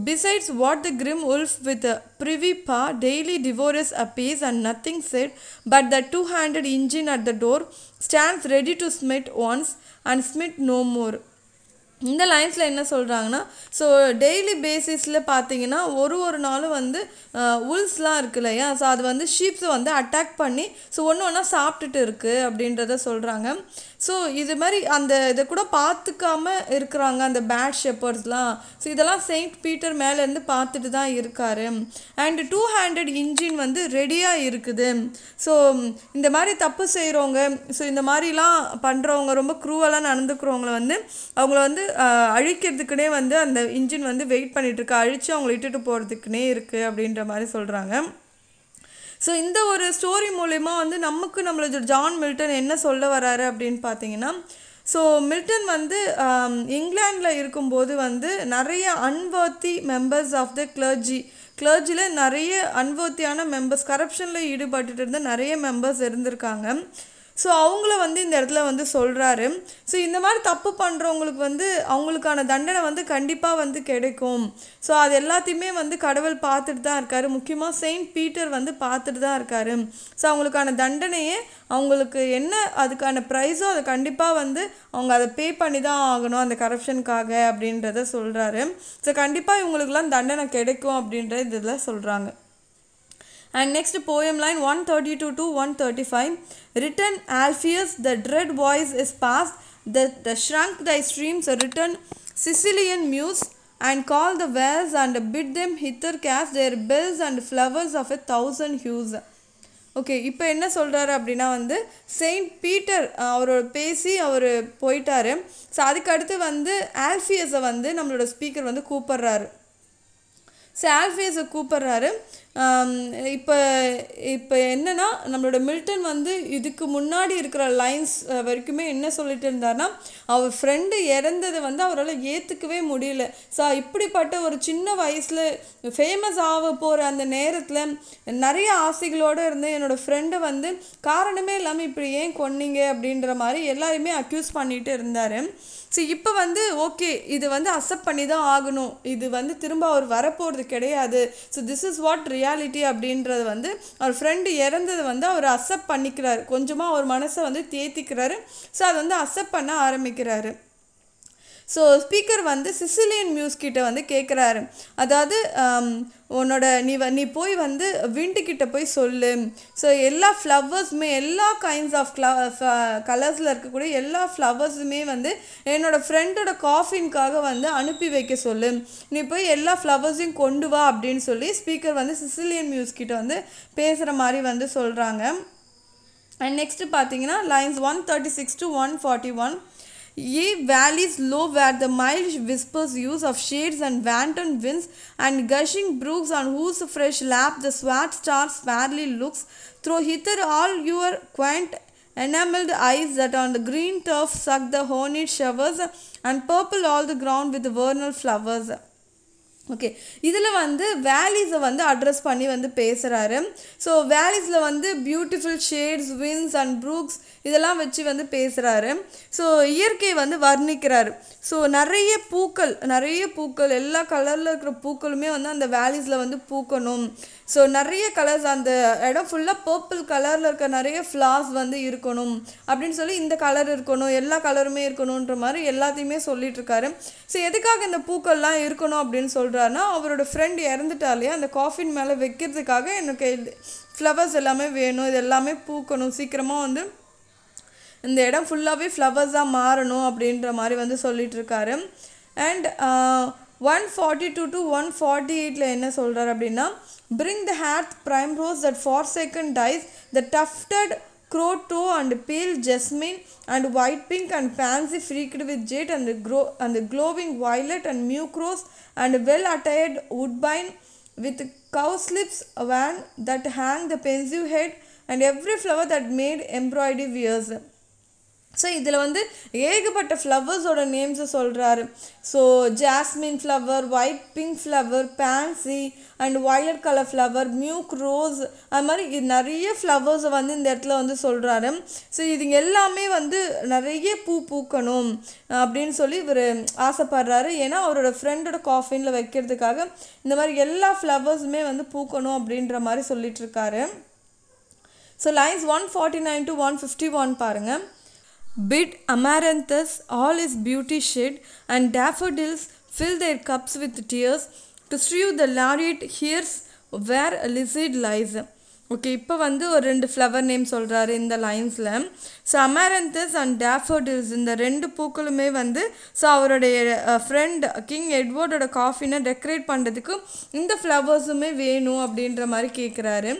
besides what the grim wolf with a privy daily devours devours and nothing said but the two handed engine at the door stands ready to smite once and smite no more இந்த லைன்ஸில் என்ன சொல்கிறாங்கன்னா so daily பேசிஸில் பார்த்தீங்கன்னா ஒரு ஒரு நாளும் வந்து உல்ஸ்லாம் இருக்கு இல்லையா? ஸோ அது வந்து ஷீப்ஸை வந்து அட்டாக் பண்ணி ஸோ ஒன்று ஒன்றா சாப்பிட்டுட்டு இருக்குது அப்படின்றத சொல்கிறாங்க ஸோ இது மாதிரி அந்த இதை கூட பார்த்துக்காம இருக்கிறாங்க அந்த பேட் ஷெப்பர்ஸ்லாம் ஸோ இதெல்லாம் செயின்ட் பீட்டர் மேலேருந்து பார்த்துட்டு தான் இருக்காரு. அண்டு டூ ஹேண்டட் இன்ஜின் வந்து ரெடியாக இருக்குது. ஸோ இந்த மாதிரி தப்பு செய்கிறவங்க ஸோ இந்த மாதிரிலாம் பண்ணுறவங்க ரொம்ப க்ரூவலாக நடந்துக்கிறவங்கள வந்து அவங்கள வந்து அழிக்கிறதுக்குனே வந்து அந்த இன்ஜின் வந்து வெயிட் பண்ணிகிட்ருக்கு அழித்து அவங்கள இட்டுட்டு போகிறதுக்குனே இருக்குது அப்படின்ற மாதிரி சொல்கிறாங்க ஸோ இந்த ஒரு ஸ்டோரி மூலயமா வந்து நமக்கு நம்மளோட ஜான் மில்டன் என்ன சொல்ல வராரு அப்படின்னு பார்த்தீங்கன்னா ஸோ மில்டன் வந்து um, இங்கிலாண்டில் இருக்கும்போது வந்து நிறைய unworthy members of the clergy கிளர்ஜியில் நிறைய அன்வர்த்தியான மெம்பர்ஸ் கரப்ஷனில் ஈடுபட்டுட்டு இருந்த நிறைய மெம்பர்ஸ் இருந்திருக்காங்க. ஸோ அவங்கள வந்து இந்த இடத்துல வந்து சொல்கிறாரு ஸோ இந்த மாதிரி தப்பு பண்ணுறவங்களுக்கு வந்து அவங்களுக்கான தண்டனை வந்து கண்டிப்பாக வந்து கிடைக்கும். ஸோ அது எல்லாத்தையுமே வந்து கடவுள் பார்த்துட்டு தான் இருக்காரு. முக்கியமாக செயின்ட் பீட்டர் வந்து பார்த்துட்டு தான் இருக்காரு. ஸோ அவங்களுக்கான தண்டனையே அவங்களுக்கு என்ன அதுக்கான ப்ரைஸோ அதை கண்டிப்பாக வந்து அவங்க அதை பே பண்ணி தான் ஆகணும் அந்த கரப்ஷனுக்காக அப்படின்றத சொல்கிறாரு ஸோ கண்டிப்பாக இவங்களுக்குலாம் தண்டனை கிடைக்கும் அப்படின்ற இதில் சொல்கிறாங்க and next poem line one thirty two to one thirty five return Alpheus the dread voice is past the the shrunk thy streams return Sicilian muse and call the vales and bid them hither cast their bells and flowers of a thousand hues okay இப்போ என்ன சொல்கிறாரு அப்படின்னா வந்து Saint Peter அவரோட பேசி அவர் போயிட்டாரு so அதுக்கடுத்து வந்து ஆல்ஃபியஸை வந்து நம்மளோட ஸ்பீக்கர் வந்து கூப்பிட்றாரு ஸோ கூப்பிட்றாரு. இப்போ இப்போ என்னென்னா நம்மளோட மில்டன் வந்து இதுக்கு முன்னாடி இருக்கிற லைன்ஸ் வரைக்குமே என்ன சொல்லிட்டு இருந்தாருன்னா அவர் ஃப்ரெண்டு இறந்ததை வந்து அவரால் ஏற்றுக்கவே முடியல. ஸோ இப்படிப்பட்ட ஒரு சின்ன வயசில் ஃபேமஸ் ஆக போகிற அந்த நேரத்தில் நிறைய ஆசைகளோடு இருந்து என்னோடய ஃப்ரெண்டை வந்து காரணமே இல்லாமல் இப்படி ஏன் கொன்னீங்க அப்படின்ற மாதிரி எல்லாருமே அக்யூஸ் பண்ணிகிட்டு இருந்தார். ஸோ இப்போ வந்து ஓகே இது வந்து அக்செப்ட் பண்ணி தான் ஆகணும். இது வந்து திரும்ப அவர் வரப்போகிறது கிடையாது. So this is what reality அப்படின்றது வந்து அவர் ஃப்ரெண்டு இறந்தது வந்து அவர் அக்செப்ட் பண்ணிக்கிறாரு. கொஞ்சமாக அவர் மனசை வந்து தேத்திக்கிறாரு. ஸோ அதை வந்து அக்செப்ட் பண்ண ஆரம்பிக்கிறாரு. ஸோ ஸ்பீக்கர் வந்து சிசிலியன் மியூஸ்கிட்ட வந்து கேட்குறாரு அதாவது உன்னோட நீ வ நீ போய் வந்து விண்டுக்கிட்ட போய் சொல்லு. ஸோ எல்லா ஃப்ளவர்ஸுமே எல்லா கைண்ட்ஸ் ஆஃப் க்ளா கலர்ஸில் இருக்கக்கூடிய எல்லா ஃப்ளவர்ஸுமே வந்து என்னோடய ஃப்ரெண்டோட காஃபின்காக வந்து அனுப்பி வைக்க சொல்லு. நீ போய் எல்லா ஃப்ளவர்ஸையும் கொண்டு வா அப்படின்னு சொல்லி ஸ்பீக்கர் வந்து சிசிலியன் மியூஸ்கிட்ட வந்து பேசுகிற மாதிரி வந்து சொல்கிறாங்க அண்ட் நெக்ஸ்ட்டு பார்த்தீங்கன்னா lines one thirty six to one forty one Ye valleys low where the mild whispers use of shades and wanton winds and gushing brooks on whose fresh lap the swart stars fairly looks, throw hither all your quaint enameled eyes that on the green turf suck the honeyed showers and purple all the ground with vernal flowers. Okay இதில் வந்து வேலிஸை வந்து address பண்ணி வந்து பேசுகிறாரு so வேலிஸில் வந்து beautiful shades winds and brooks இதெல்லாம் வச்சு வந்து பேசுகிறாரு ஸோ இயற்கை வந்து வர்ணிக்கிறாரு. ஸோ நிறைய பூக்கள் நிறைய பூக்கள் எல்லா கலரில் இருக்கிற பூக்களுமே வந்து அந்த வேலிஸில் வந்து பூக்கணும். ஸோ நிறைய கலர்ஸ் அந்த இடம் ஃபுல்லாக பர்பிள் கலரில் இருக்க நிறைய ஃப்ளார்ஸ் வந்து இருக்கணும். அப்படின்னு சொல்லி இந்த கலர் இருக்கணும் எல்லா கலருமே இருக்கணுன்ற மாதிரி எல்லாத்தையுமே சொல்லிட்டு ஸோ எதுக்காக இந்த பூக்கள்லாம் இருக்கணும் அப்படின்னு சொல்கிறாருன்னா அவரோட ஃப்ரெண்ட் இறந்துட்டாலே அந்த காஃபின் மேலே வைக்கிறதுக்காக எனக்கு ஃப்ளவர்ஸ் எல்லாமே வேணும் இது எல்லாமே பூக்கணும். சீக்கிரமாக வந்து இந்த இடம் ஃபுல்லாகவே ஃப்ளவர்ஸாக மாறணும் அப்படின்ற மாதிரி வந்து சொல்லிகிட்ருக்காரு and one forty two to one forty எயிட்டில் என்ன சொல்கிறார் அப்படின்னா Bring the hearth primrose that forsaken dies, the tufted crow toe and pale jasmine and white pink and pansy freaked with jade and the, grow, and the glowing violet and mucrose and well attired woodbine with cowslips van that hang the pensive head and every flower that made embroidery wears. So இதில் வந்து ஏகப்பட்ட ஃப்ளவர்ஸோட நேம்ஸை சொல்கிறாரு so jasmine flower white pink flower pansy and violet colour flower musk rose அது மாதிரி இது நிறைய ஃப்ளவர்ஸை வந்து இந்த இடத்துல வந்து சொல்கிறாரு ஸோ இதுங்க எல்லாமே வந்து நிறைய பூ பூக்கணும் அப்படின்னு சொல்லி இவர் ஆசைப்படுறாரு. ஏன்னா அவரோட ஃப்ரெண்டோட காஃபினில் வைக்கிறதுக்காக இந்த மாதிரி எல்லா ஃப்ளவர்ஸுமே வந்து பூக்கணும் அப்படின்ற மாதிரி சொல்லிகிட்ருக்காரு so lines one forty nine to one fifty one பாருங்கள் Bid amaranthus all his beauty shed, and daffodils fill their cups with tears, to strew the laureate hears where a lizard lies. Okay இப்போ வந்து ஒரு ரெண்டு flower name சொல்கிறாரு இந்த லைன்ஸில் so amaranthus and daffodils இந்த ரெண்டு பூக்களுமே வந்து ஸோ அவருடைய ஃப்ரெண்ட் கிங் எட்வர்டோட காஃபினை டெக்கரேட் பண்ணுறதுக்கு இந்த ஃப்ளவர்ஸுமே வேணும் அப்படின்ற மாதிரி கேட்குறாரு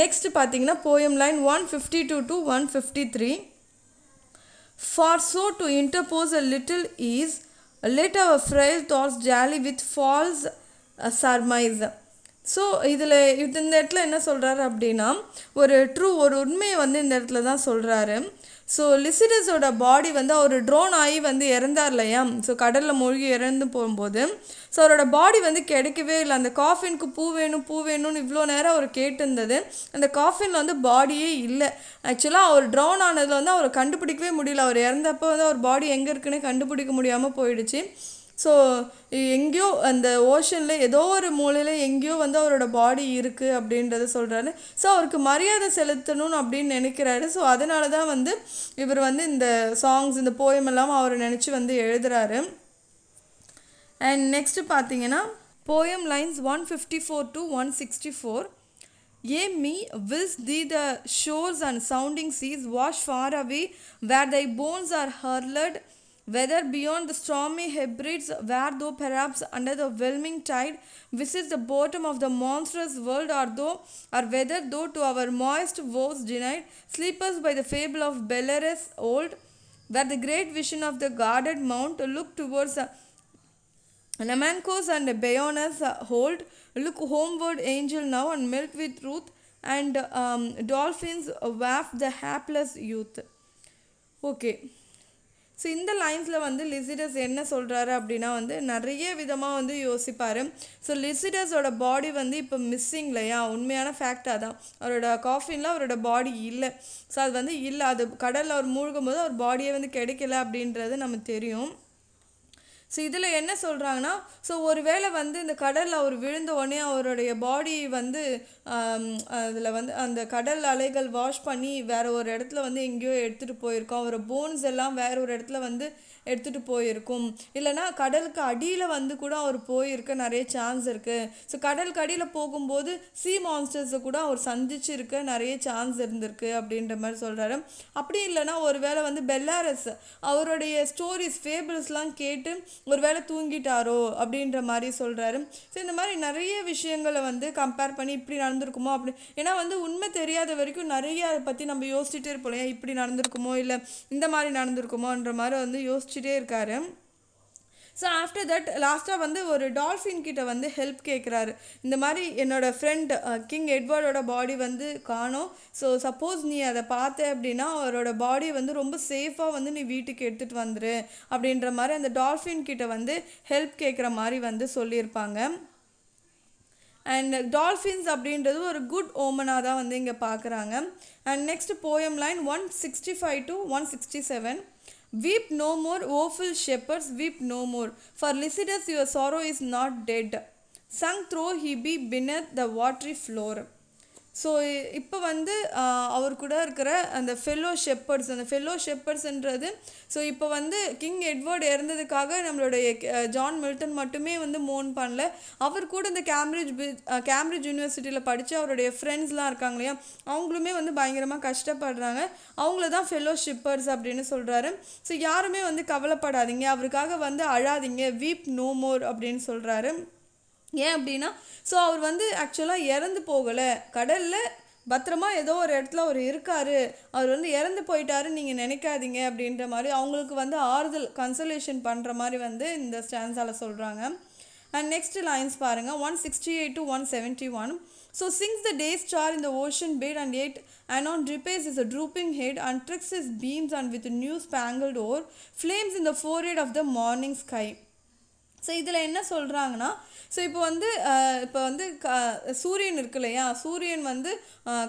நெக்ஸ்ட் பார்த்தீங்கன்னா poem line one fifty two to one fifty three For so to interpose a little ease, let our frail thoughts jolly with false uh, surmise. So இதில் இது இந்த இடத்துல என்ன சொல்கிறாரு அப்படின்னா ஒரு ட்ரூ ஒரு உண்மையை வந்து இந்த இடத்துல தான் சொல்கிறாரு ஸோ லிசிடஸோட பாடி வந்து அவர் ட்ரோன் ஆகி வந்து இறந்தார் இல்லையா? ஸோ கடலில் மூழ்கி இறந்து போகும்போது. ஸோ அவரோட பாடி வந்து கிடைக்கவே இல்லை. அந்த காஃபினுக்கு பூ வேணும் பூ வேணும்னு இவ்வளோ நேரம் அவர் கேட்டிருந்தது. அந்த காஃபினில் வந்து பாடியே இல்லை. ஆக்சுவலாக அவர் ட்ரௌன் ஆனதில் வந்து அவரை கண்டுபிடிக்கவே முடியல. அவர் இறந்தப்போ வந்து அவர் பாடி எங்கே இருக்குன்னு கண்டுபிடிக்க முடியாமல் போயிடுச்சு. ஸோ எங்கேயோ அந்த ஓஷனில் ஏதோ ஒரு மூலையில் எங்கேயோ வந்து அவரோட பாடி இருக்குது அப்படின்றத சொல்கிறாரு ஸோ அவருக்கு மரியாதை செலுத்தணும்னு அப்படின்னு நினைக்கிறாரு. ஸோ அதனால தான் வந்து இவர் வந்து இந்த சாங்ஸ் இந்த போயம் எல்லாம் அவர் நினச்சி வந்து எழுதுகிறாரு அண்ட் நெக்ஸ்ட்டு பார்த்தீங்கன்னா poem lines one fifty four to one sixty four ay me whilst thee the shores and sounding seas wash far away where thy bones are hurled whether beyond the stormy Hebrides, where though perhaps under the whelming tide visits the bottom of the monstrous world, or though, or whether though to our moist woes denied, sleepers by the fable of Belarus old, where the great vision of the guarded mount look towards a Namancos and Beonas hold, look homeward, angel now, and melt with truth, and um, dolphins waft the hapless youth. Okay so இந்த லைன்ஸில் வந்து Lycidas என்ன சொல்கிறாரு அப்படின்னா வந்து நிறைய விதமாக வந்து யோசிப்பார். ஸோ லிசிடஸோட பாடி வந்து இப்போ மிஸ்ஸிங் இல்லையா? உண்மையான ஃபேக்டாக தான் அவரோட காஃபினில் அவரோட பாடி இல்லை. ஸோ அது வந்து இல்லை. அது கடலில் அவர் மூழ்கும் போது அவர் பாடியே வந்து கிடைக்கல அப்படின்றது நம்ம தெரியும். ஸோ இதில் என்ன சொல்கிறாங்கன்னா ஸோ ஒருவேளை வந்து இந்த கடலில் அவர் விழுந்த உடனே அவருடைய பாடி வந்து அதில் வந்து அந்த கடல் அலைகள் வாஷ் பண்ணி வேறு ஒரு இடத்துல வந்து எங்கேயோ எடுத்துகிட்டு போயிருக்கோம். அவரோட போன்ஸ் எல்லாம் வேறு ஒரு இடத்துல வந்து எடுத்துகிட்டு போயிருக்கும். இல்லைனா கடலுக்கு அடியில் வந்து கூட அவர் போயிருக்க நிறைய சான்ஸ் இருக்குது ஸோ கடலுக்கு அடியில் போகும்போது சி மான்ஸ்டர்ஸை கூட அவர் சந்திச்சிருக்க நிறைய சான்ஸ் இருந்திருக்கு அப்படின்ற மாதிரி சொல்கிறாரு அப்படி இல்லைனா ஒருவேளை வந்து பெல்லாரஸ் அவருடைய ஸ்டோரிஸ் ஃபேபிள்ஸ்லாம் கேட்டு ஒரு வேளை தூங்கிட்டாரோ அப்படின்ற மாதிரி சொல்கிறாரு ஸோ இந்த மாதிரி நிறைய விஷயங்களை வந்து கம்பேர் பண்ணி இப்படி நடந்திருக்குமோ அப்படி ஏன்னா வந்து உண்மை தெரியாத வரைக்கும் நிறைய அதை பற்றி நம்ம யோசிச்சுட்டே இருப்போம் இல்லையா? இப்படி நடந்திருக்குமோ? இல்லை இந்த மாதிரி நடந்திருக்குமோன்ற மாதிரி வந்து யோசிச்சுட்டே இருக்காரு. ஸோ ஆஃப்டர் தட் லாஸ்ட்டாக வந்து ஒரு டால்ஃபின் கிட்ட வந்து ஹெல்ப் கேட்குறாரு இந்த மாதிரி என்னோட ஃப்ரெண்ட் கிங் எட்வர்டோட பாடி வந்து காணோம். ஸோ சப்போஸ் நீ அதை பார்த்த அப்படின்னா அவரோட பாடி வந்து ரொம்ப சேஃபாக வந்து நீ வீட்டுக்கு எடுத்துகிட்டு வந்துரு அப்படின்ற மாதிரி அந்த டால்ஃபின் கிட்ட வந்து ஹெல்ப் கேட்குற மாதிரி வந்து சொல்லியிருப்பாங்க. அண்ட் டால்ஃபின்ஸ் அப்படின்றது ஒரு குட் ஓமனாக தான் வந்து இங்கே பார்க்குறாங்க and next poem line one sixty five to one sixty seven Weep no more, woeful shepherds, weep no more. For Lycidas, your sorrow is not dead. Sunk though he be beneath the watery floor. So இப்போ வந்து அவர் கூட இருக்கிற அந்த fellow shepherds அந்த fellow ஷெப்பர்ட்ஸ்ன்றது so இப்போ வந்து கிங் எட்வர்ட் இறந்ததுக்காக நம்மளுடைய ஜான் மில்டன் மட்டுமே வந்து மோன் பண்ணல. அவர் கூட இந்த கேம்பிரிட்ஜ் கேம்பிரிட்ஜ் யூனிவர்சிட்டியில் படித்து அவருடைய ஃப்ரெண்ட்ஸ்லாம் இருக்காங்க இல்லையா அவங்களுமே வந்து பயங்கரமாக கஷ்டப்படுறாங்க. அவங்கள தான் ஃபெல்லோ ஷிப்பர்ஸ் அப்படின்னு சொல்கிறாரு ஸோ யாருமே வந்து கவலைப்படாதீங்க. அவருக்காக வந்து அழாதீங்க. வீப் நோ மோர் அப்படின்னு சொல்கிறாரு ஏன் அப்படின்னா ஸோ அவர் வந்து ஆக்சுவலாக இறந்து போகலை. கடலில் பத்திரமா ஏதோ ஒரு இடத்துல அவர் இருக்காரு. அவர் வந்து இறந்து போயிட்டாரு நீங்கள் நினைக்காதீங்க அப்படின்ற மாதிரி அவங்களுக்கு வந்து ஆறுதல் கன்சலேஷன் பண்ணுற மாதிரி வந்து இந்த ஸ்டான்ஸால் சொல்கிறாங்க அண்ட் நெக்ஸ்ட் லைன்ஸ் பாருங்கள் one sixty eight to one seventy one so sinks the day star in the ocean and and yet anon is drooping head and tricks is beams and with new new ore flames in the forehead of the morning sky so இதில் என்ன சொல்கிறாங்கன்னா so இப்போ வந்து இப்போ வந்து க சூரியன் இருக்கு இல்லையா? சூரியன் வந்து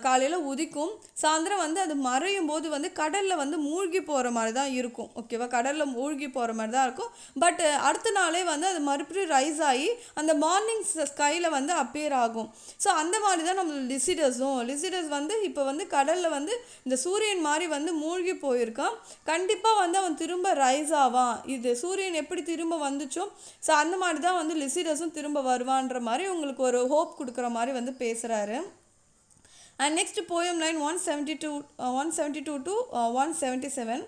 காலையில் உதிக்கும். சாயந்தரம் வந்து அது மறையும் போது வந்து கடலில் வந்து மூழ்கி போகிற மாதிரி தான் இருக்கும். ஓகேவா கடலில் மூழ்கி போகிற மாதிரி தான் இருக்கும். பட் அடுத்த நாளே வந்து அது மறுபடியும் ரைஸ் ஆகி அந்த மார்னிங் ஸ்கையில் வந்து அப்பியர் ஆகும். ஸோ அந்த மாதிரி தான் நம்ம லிசிடஸும் லிசிடஸ் வந்து இப்போ வந்து கடலில் வந்து இந்த சூரியன் மாதிரி வந்து மூழ்கி போயிருக்கான். கண்டிப்பாக வந்து அவன் திரும்ப ரைஸ் ஆவான். இது சூரியன் எப்படி திரும்ப வந்துச்சோ ஸோ அந்த மாதிரி தான் வந்து லிசிடஸும் திரும்ப வருவான்ற மாதிரி உங்களுக்கு ஒரு ஹோப் கொடுக்குற மாதிரி வந்து பேசுகிறாரு and next poem line one seventy two one seventy two to one seventy seven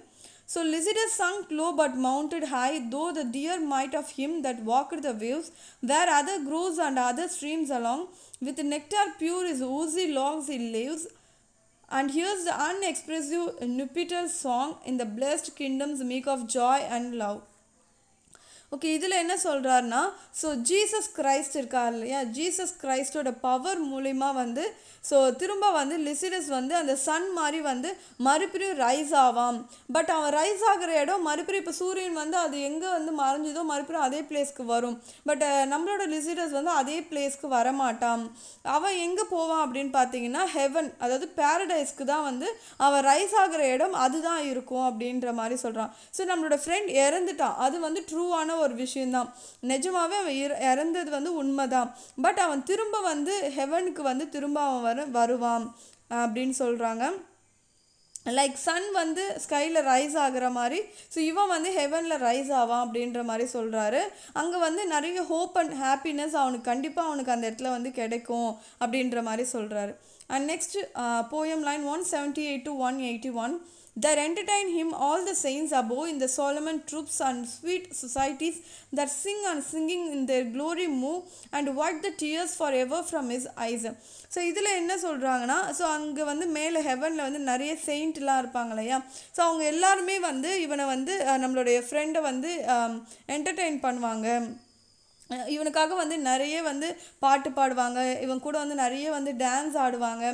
So Lycidas sunk low but mounted high, though the dear might of him that walked the waves, where other groves and other streams along, with nectar pure his oozy logs he laves, and hears the unexpressive nuptial song in the blessed kingdoms meek of joy and love. Okay இதில் என்ன சொல்கிறாருன்னா so Jesus Christ இருக்கார் இல்லையா? Jesus கிரைஸ்டோட power மூலிமா வந்து so திரும்ப வந்து Lycidas வந்து அந்த சன் மாதிரி வந்து மறுபடியும் ரைஸ் ஆவாம் பட் அவன் ரைஸ் ஆகிற இடம் மறுபடியும் இப்போ சூரியன் வந்து அது எங்கே வந்து மறைஞ்சதோ மறுபடியும் அதே பிளேஸ்க்கு வரும். பட் நம்மளோட லிசிடஸ் வந்து அதே பிளேஸ்க்கு வரமாட்டான். அவன் எங்கே போவான் அப்படின்னு பார்த்தீங்கன்னா ஹெவன் அதாவது பேரடைஸ்க்கு தான் வந்து அவன் ரைஸ் ஆகிற இடம் அதுதான் இருக்கும் அப்படின்ற மாதிரி சொல்கிறான் ஸோ நம்மளோட ஃப்ரெண்ட் இறந்துட்டான். அது வந்து ட்ரூவான ஒரு விஷயந்தான். நிஜமாகவே அவன் இற இறந்தது வந்து உண்மைதான். பட் அவன் திரும்ப வந்து ஹெவனுக்கு வந்து திரும்ப அவன் வர வருவான் அப்படின்னு சொல்கிறாங்க லைக் சன் வந்து ஸ்கையில் ரைஸ் ஆகுற மாதிரி ஸோ இவன் வந்து ஹெவனில் ரைஸ் ஆவான் அப்படின்ற மாதிரி சொல்கிறாரு அங்கே வந்து நிறைய ஹோப் அண்ட் ஹாப்பினஸ் அவனுக்கு கண்டிப்பாக அவனுக்கு அந்த இடத்துல வந்து கிடைக்கும் அப்படின்ற மாதிரி சொல்கிறாரு and next poem line one seventy eight to one eighty one There entertain him. All the saints above in the Solomon troops and sweet societies that sing and singing in their glory move and wipe the tears forever from his eyes. So இதில் என்ன சொல்கிறாங்கன்னா so அங்கே வந்து மேலே ஹெவனில் வந்து நிறைய செயின்ட்லாம் இருப்பாங்க இல்லையா ஸோ அவங்க எல்லாருமே வந்து இவனை வந்து நம்மளுடைய ஃப்ரெண்டை வந்து என்டர்டெயின் பண்ணுவாங்க. இவனுக்காக வந்து நிறைய வந்து பாட்டு பாடுவாங்க. இவன் கூட வந்து நிறைய வந்து டான்ஸ் ஆடுவாங்க.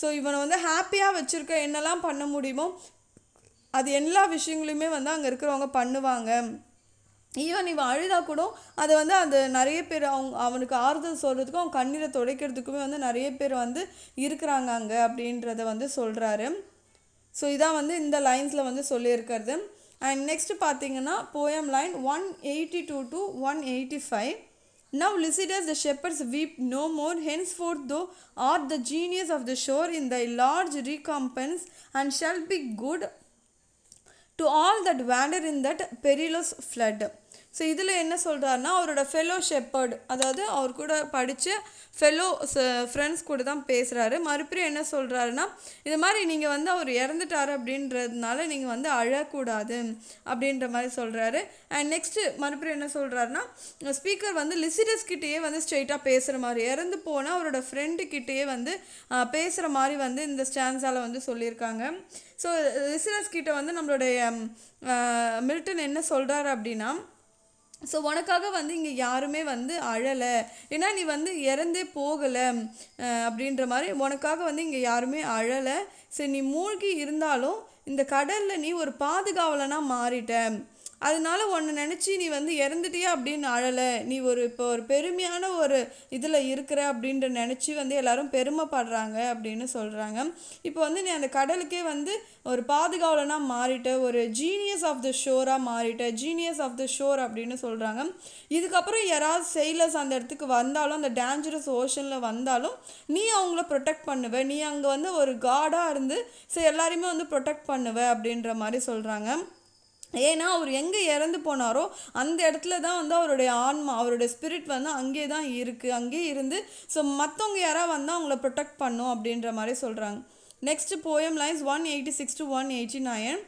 ஸோ இவனை வந்து ஹாப்பியாக வச்சுருக்க என்னெல்லாம் பண்ண முடியுமோ அது எல்லா விஷயங்களையுமே வந்து அங்கே இருக்கிறவங்க பண்ணுவாங்க. ஈவன் இவன் அழுதா கூட அதை வந்து அந்த நிறைய பேர் அவங்க அவனுக்கு ஆறுதல் சொல்கிறதுக்கும் அவன் கண்ணீரை துடைக்கிறதுக்குமே வந்து நிறைய பேர் வந்து இருக்கிறாங்க அங்கே அப்படின்றத வந்து சொல்கிறாரு ஸோ இதான் வந்து இந்த லைன்ஸில் வந்து சொல்லியிருக்கிறது. அண்ட் நெக்ஸ்ட் பார்த்தீங்கன்னா poem line one eighty two to one eighty five Now the shepherds weep no more hence henceforth thou art the genius of the shore in the large recompense and shalt be good to all that wander in that perilous flood. So இதில் என்ன சொல்கிறாருன்னா அவரோட fellow shepherd அதாவது அவர் கூட படித்த fellow friends கூட தான் பேசுகிறாரு மறுபடியும் என்ன சொல்கிறாருன்னா இது மாதிரி நீங்கள் வந்து அவர் இறந்துட்டார் அப்படின்றதுனால நீங்கள் வந்து அழக்கூடாது அப்படின்ற மாதிரி சொல்கிறாரு அண்ட் நெக்ஸ்ட்டு மறுபடியும் என்ன சொல்கிறாருன்னா ஸ்பீக்கர் வந்து லிசிடஸ் கிட்டேயே வந்து ஸ்ட்ரெயிட்டாக பேசுகிற மாதிரி இறந்து போனால் அவரோட ஃப்ரெண்டு கிட்டேயே வந்து பேசுகிற மாதிரி வந்து இந்த ஸ்டான்ஸால் வந்து சொல்லியிருக்காங்க. ஸோ லிசினஸ் கிட்ட வந்து நம்மளுடைய மில்டன் என்ன சொல்கிறாரு அப்படின்னா ஸோ உனக்காக வந்து இங்கே யாருமே வந்து அழலை. ஏன்னா நீ வந்து இறந்தே போகலை. அப்படின்ற மாதிரி உனக்காக வந்து இங்கே யாருமே அழலை. சரி நீ மூழ்கி இருந்தாலும் இந்த கடலில் நீ ஒரு பாதுகாவலனாக மாறிட்ட. அதனால ஒன்று நினச்சி நீ வந்து இறந்துட்டியா அப்படின்னு அழலை. நீ ஒரு இப்போ ஒரு பெருமையான ஒரு இதில் இருக்கிற அப்படின்ற நினச்சி வந்து எல்லாரும் பெருமைப்படுறாங்க அப்படின்னு சொல்கிறாங்க இப்போ வந்து நீ அந்த கடலுக்கே வந்து ஒரு பாதுகாவலனாக மாறிட்ட ஒரு ஜீனியஸ் ஆஃப் த ஷோராக மாறிட்ட ஜீனியஸ் ஆஃப் த ஷோர் அப்படின்னு சொல்கிறாங்க இதுக்கப்புறம் யாராவது செயலர்ஸ் அந்த இடத்துக்கு வந்தாலும் அந்த டேஞ்சரஸ் ஓஷனில் வந்தாலும் நீ அவங்கள ப்ரொடெக்ட் பண்ணுவ. நீ அங்கே வந்து ஒரு காடாக இருந்து ஸோ எல்லாரையுமே வந்து ப்ரொடெக்ட் பண்ணுவ அப்படின்ற மாதிரி சொல்கிறாங்க ஏன்னா அவர் எங்கே இறந்து போனாரோ அந்த இடத்துல தான் வந்து அவருடைய ஆன்மா அவருடைய ஸ்பிரிட் வந்து அங்கே தான் இருக்குது அங்கேயே இருந்து ஸோ மற்றவங்க யாராவது வந்தால் அவங்கள ப்ரொடெக்ட் பண்ணும் அப்படின்ற மாதிரி சொல்கிறாங்க next poem lines one eighty six to one eighty nine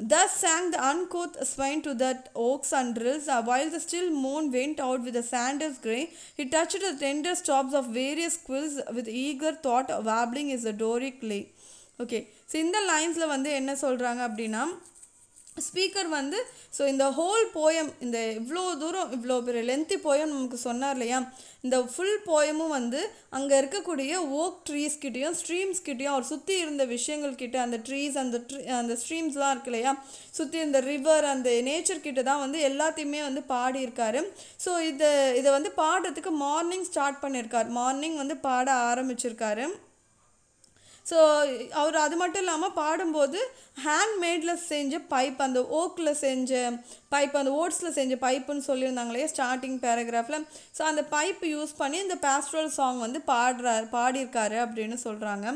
Thus sang the uncouth swine to that oaks and rills, while while the still moon went out with the sandals grey. He touched the tender stops of various quills with eager thought, wabbling is the Doric lay. Okay so இந்த லைன்ஸில் வந்து என்ன சொல்கிறாங்க அப்படின்னா speaker வந்து so இந்த whole poem இந்த இவ்வளோ தூரம் இவ்வளோ பெரிய லென்த்தி போயம் நமக்கு சொன்னார் இல்லையா? இந்த ஃபுல் போயமும் வந்து அங்கே இருக்கக்கூடிய ஓக் ட்ரீஸ் கிட்டேயும் ஸ்ட்ரீம்ஸ் கிட்டேயும் அவர் சுற்றி இருந்த விஷயங்கள் கிட்ட அந்த ட்ரீஸ் அந்த ட்ரீ அந்த ஸ்ட்ரீம்ஸ்லாம் இருக்கு இல்லையா? சுற்றி இந்த ரிவர் அந்த நேச்சர் கிட்ட தான் வந்து எல்லாத்தையுமே வந்து பாடியிருக்காரு. ஸோ இதை இதை வந்து பாடுறதுக்கு மார்னிங் ஸ்டார்ட் பண்ணியிருக்கார். மார்னிங் வந்து பாட ஆரம்பிச்சிருக்காரு. ஸோ அவர் அது மட்டும் இல்லாமல் பாடும்போது ஹேண்ட்மேடில் செஞ்ச பைப் அந்த ஓக்கில் செஞ்ச பைப் அந்த ஓட்ஸில் செஞ்ச பைப்புன்னு சொல்லியிருந்தாங்க இல்லையா ஸ்டார்டிங் பேராகிராஃபில் ஸோ அந்த பைப் யூஸ் பண்ணி இந்த பேஸ்ட்ரல் சாங் வந்து பாடுறார் பாடியிருக்காரு அப்படின்னு சொல்கிறாங்க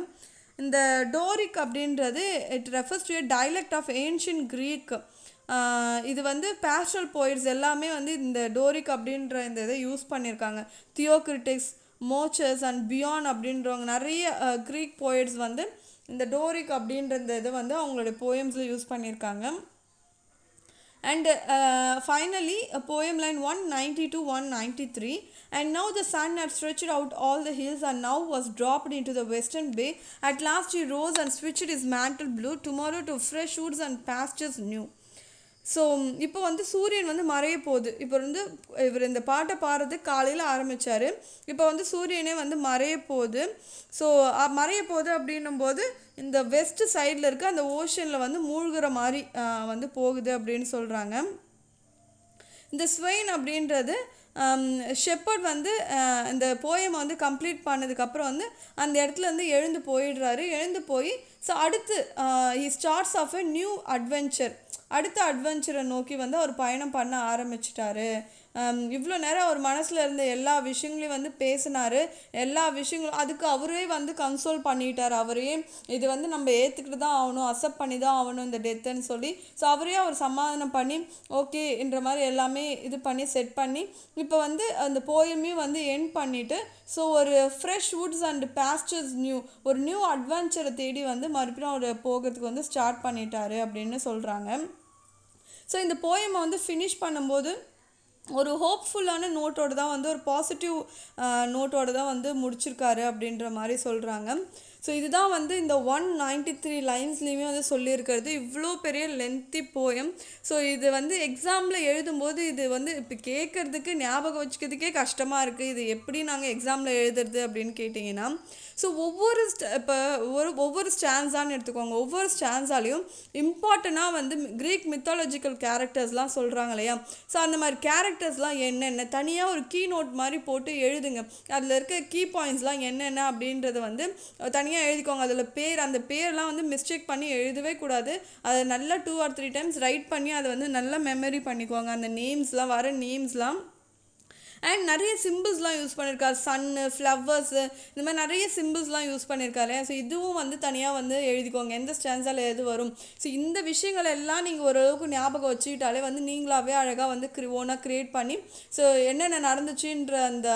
இந்த டோரிக் அப்படின்றது it refers to dialect of ancient Greek இது வந்து பேஸ்ட்ரல் போயிட்ஸ் எல்லாமே வந்து இந்த டோரிக் அப்படின்ற இந்த இதை யூஸ் பண்ணியிருக்காங்க. Theocritus மோச்சர்ஸ் அண்ட் பியான் அப்படின்றவங்க நிறைய க்ரீக் போயட்ஸ் வந்து இந்த டோரிக் அப்படின்ற இந்த இதை வந்து அவங்களுடைய போயம்ஸில் யூஸ் பண்ணியிருக்காங்க and uh, finally a poem line 190 to 193 and now the sun had stretched out all the hills and now was dropped into the western bay at last he rose and switched his mantle blue tomorrow to fresh woods and pastures new So இப்போ வந்து சூரியன் வந்து மறைய போகுது. இப்போ வந்து இவர் இந்த பாட்டை பாடுறதுக்கு காலையில் ஆரம்பித்தார் இப்போ வந்து சூரியனே வந்து மறைய போகுது. ஸோ மறைய போகுது அப்படின்னும் போது இந்த வெஸ்ட் சைடில் இருக்க அந்த ஓஷனில் வந்து மூழ்கிற மாதிரி வந்து போகுது அப்படின்னு சொல்கிறாங்க இந்த ஸ்வெயின் அப்படின்றது ஷெப்பர்ட் வந்து இந்த போயம் வந்து கம்ப்ளீட் பண்ணதுக்கப்புறம் வந்து அந்த இடத்துல வந்து எழுந்து போயிடுறாரு. எழுந்து போய் ஸோ அடுத்து he starts off a new adventure அடுத்த அட்வென்ச்சரை நோக்கி வந்து அவர் பயணம் பண்ண ஆரம்பிச்சிட்டாரு. இவ்வளோ நேரம் அவர் மனசில் இருந்த எல்லா விஷயங்களையும் வந்து பேசினார். எல்லா விஷயங்களும் அதுக்கு அவரே வந்து கன்சோல் பண்ணிட்டார். அவரே இது வந்து நம்ம ஏற்றுக்கிட்டு தான் ஆகணும் அக்செப்ட் பண்ணி தான் ஆகணும் இந்த டெத்துன்னு சொல்லி. ஸோ அவரே அவர் சமாதானம் பண்ணி ஓகே என்ற மாதிரி எல்லாமே இது பண்ணி செட் பண்ணி இப்போ வந்து அந்த போயமையும் வந்து என் பண்ணிவிட்டு ஸோ ஒரு fresh woods and pastures new ஒரு நியூ அட்வென்ச்சரை தேடி வந்து மறுபடியும் அவர் போகிறதுக்கு வந்து ஸ்டார்ட் பண்ணிட்டாரு அப்படின்னு சொல்கிறாங்க ஸோ இந்த போயமை வந்து ஃபினிஷ் பண்ணும்போது ஒரு ஹோப்ஃபுல்லான நோட்டோடு தான் வந்து ஒரு பாசிட்டிவ் நோட்டோடு தான் வந்து முடிச்சிருக்காரு அப்படின்ற மாதிரி சொல்கிறாங்க ஸோ இதுதான் வந்து இந்த ஒன் நைன்டி த்ரீ லைன்ஸ்லேயுமே வந்து சொல்லியிருக்கிறது. இவ்வளோ பெரிய லென்த்தி போயம் ஸோ இது வந்து எக்ஸாமில் எழுதும்போது இது வந்து இப்போ கேட்குறதுக்கு ஞாபகம் வச்சுக்கிறதுக்கே கஷ்டமாக இருக்குது இது எப்படி நாங்கள் எக்ஸாமில் எழுதுறது அப்படின்னு கேட்டிங்கன்னா ஸோ ஒவ்வொரு இப்போ ஒரு ஒவ்வொரு ஸ்டான்ஸான்னு எடுத்துக்கோங்க. ஒவ்வொரு ஸ்டான்ஸாலையும் இம்பார்ட்டண்ட்டாக வந்து க்ரீக் மித்தாலஜிக்கல் கேரக்டர்ஸ்லாம் சொல்கிறாங்க இல்லையா? ஸோ அந்த மாதிரி கேரக்டர்ஸ்லாம் என்னென்ன தனியாக ஒரு கீ நோட் மாதிரி போட்டு எழுதுங்க. அதில் இருக்க கீ பாயிண்ட்ஸ்லாம் என்னென்ன அப்படின்றத வந்து தனியாக எழுதிக்கோங்க. அதில் பேர் அந்த பேர்லாம் வந்து மிஸ்டேக் பண்ணி எழுதவே கூடாது. அதை நல்லா two or three times write பண்ணி அதை வந்து நல்லா மெமரி பண்ணிக்கோங்க. அந்த நேம்ஸ்லாம் வர நேம்ஸ்லாம் அண்ட் நிறைய சிம்பிள்ஸ்லாம் யூஸ் பண்ணியிருக்காரு சன்னு ஃப்ளவர்ஸு இந்த மாதிரி நிறைய சிம்பிள்ஸ்லாம் யூஸ் பண்ணியிருக்காரு ஸோ இதுவும் வந்து தனியாக வந்து எழுதிக்கோங்க. எந்த ஸ்டான்ஸால் எது வரும்? ஸோ இந்த விஷயங்கள் எல்லாம் நீங்கள் ஓரளவுக்கு ஞாபகம் வச்சுக்கிட்டாலே வந்து நீங்களாகவே அழகாக வந்து க்ரி ஓனாக க்ரியேட் பண்ணி ஸோ என்னென்ன நடந்துச்சுன்ற அந்த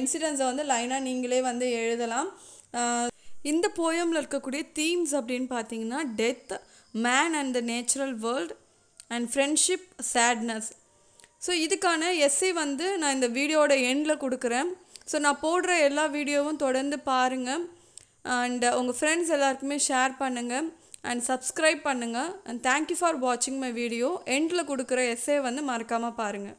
இன்சிடென்ட்ஸை வந்து லைனாக நீங்களே வந்து எழுதலாம். இந்த போயமில் இருக்கக்கூடிய தீம்ஸ் அப்படின்னு பார்த்தீங்கன்னா death man and the natural world and friendship sadness so இதுக்கான எஸ்ஸை வந்து நான் இந்த வீடியோட எண்டில் கொடுக்குறேன். ஸோ நான் போடுற எல்லா வீடியோவும் தொடர்ந்து பாருங்கள் அண்ட் உங்கள் ஃப்ரெண்ட்ஸ் எல்லாருக்குமே ஷேர் பண்ணுங்கள் அண்ட் சப்ஸ்கிரைப் பண்ணுங்கள் அண்ட் தேங்க்யூ ஃபார் வாட்சிங் மை வீடியோ எண்டில் கொடுக்குற எஸ்ஸே வந்து மறக்காமல் பாருங்கள்